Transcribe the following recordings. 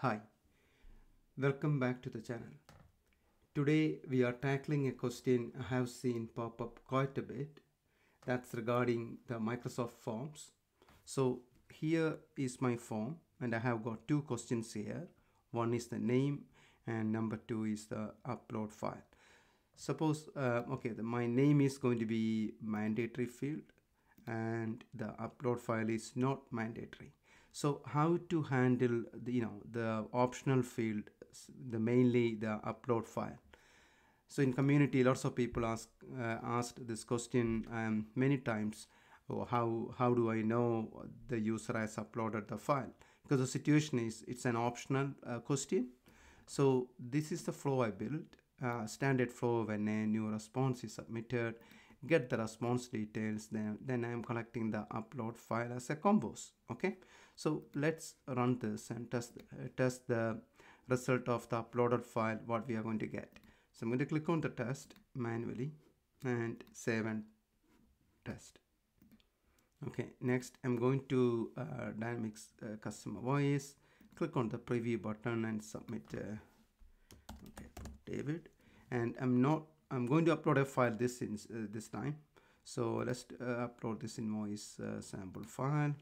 Hi, welcome back to the channel. Today we are tackling a question I have seen pop up quite a bit that's regarding the Microsoft Forms. So here is my form and I have got two questions here. One is the name and number two is the upload file. Suppose, uh, okay, the, my name is going to be mandatory field and the upload file is not mandatory so how to handle the, you know the optional field the mainly the upload file? So in community lots of people ask uh, asked this question um, many times oh, how how do i know the user has uploaded the file? Because the situation is it's an optional uh, question. So this is the flow i built uh, standard flow when a new response is submitted get the response details then then i am collecting the upload file as a compose okay? So let's run this and test test the result of the uploaded file what we are going to get. So i'm going to click on the test manually and save and test. Okay next i'm going to uh, dynamics uh, customer voice click on the preview button and submit uh, okay david. And i'm not I'm going to upload a file this in, uh, this time. So let's uh, upload this invoice uh, sample file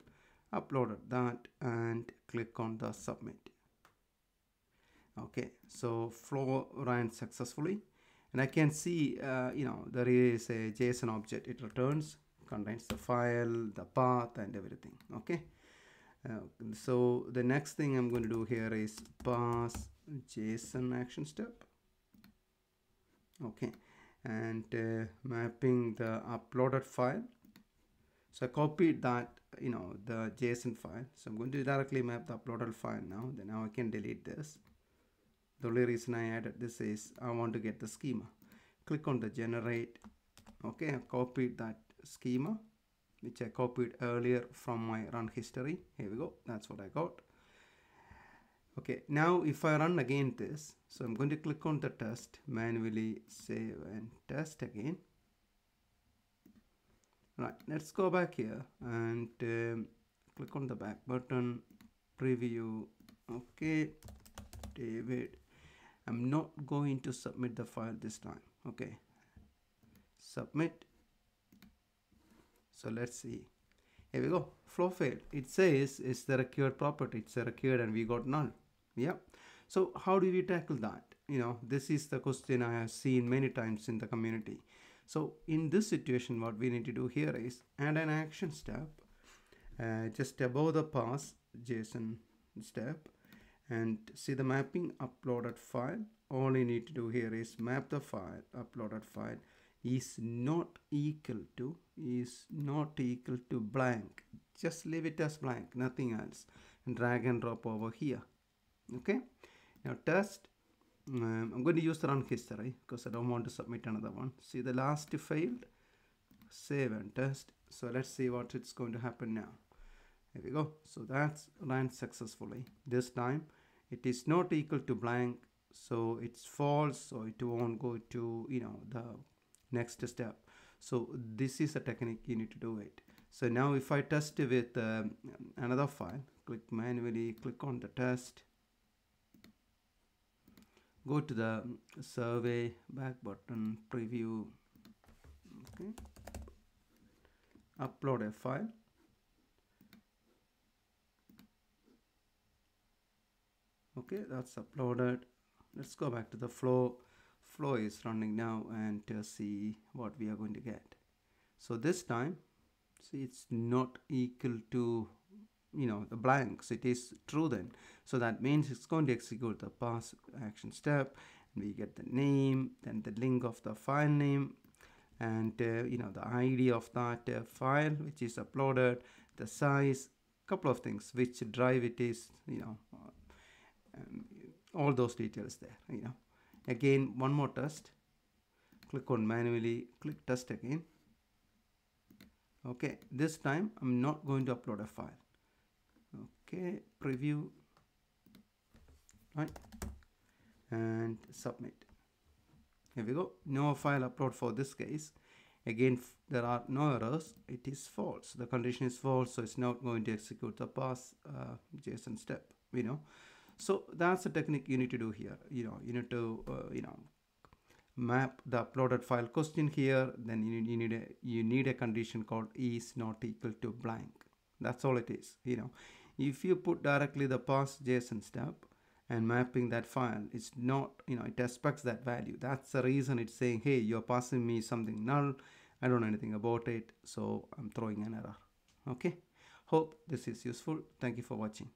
uploaded that and click on the submit. Okay so flow ran successfully. And I can see uh, you know there is a JSON object. It returns contains the file the path and everything. Okay uh, so the next thing I'm going to do here is parse JSON action step okay. And uh, mapping the uploaded file. So I copied that you know the JSON file. So I'm going to directly map the uploaded file now. Then now I can delete this. The only reason I added this is I want to get the schema. Click on the generate. Okay I copied that schema which I copied earlier from my run history. Here we go. That's what I got okay now if I run again this so I'm going to click on the test manually save and test again. Right let's go back here and um, click on the back button preview. Okay David I'm not going to submit the file this time. Okay submit. So let's see. Here we go flow failed it says it's the required property it's a required and we got null yeah. So how do we tackle that? You know this is the question i have seen many times in the community. So in this situation what we need to do here is add an action step uh, just above the parse json step and see the mapping uploaded file. All you need to do here is map the file uploaded file is not equal to is not equal to blank. Just leave it as blank nothing else. And drag and drop over here okay? Now test um, I'm going to use the run history because I don't want to submit another one. See the last failed? Save and test. So let's see what it's going to happen now. Here we go. So that's ran successfully. This time it is not equal to blank so it's false so it won't go to you know the next step. So this is a technique you need to do it. So now if I test with um, another file click manually click on the test go to the survey back button preview. Okay. Upload a file. Okay that's uploaded. Let's go back to the flow. Flow is running now and uh, see what we are going to get. So this time see it's not equal to you know the blanks. It is true then. So that means it's going to execute the parse action step we get the name then the link of the file name and uh, you know the id of that uh, file which is uploaded the size couple of things which drive it is you know um, all those details there you know. Again one more test. Click on manually click test again. Okay this time i'm not going to upload a file okay preview. Right. And submit. Here we go. No file upload for this case. Again there are no errors. It is false. The condition is false so it's not going to execute the parse uh, json step you know. So that's the technique you need to do here. You know you need to uh, you know map the uploaded file question here. Then you need, you need a you need a condition called is not equal to blank. That's all it is you know if you put directly the parse json step and mapping that file it's not you know it expects that value. That's the reason it's saying hey you're passing me something null. I don't know anything about it so i'm throwing an error. Okay? Hope this is useful. Thank you for watching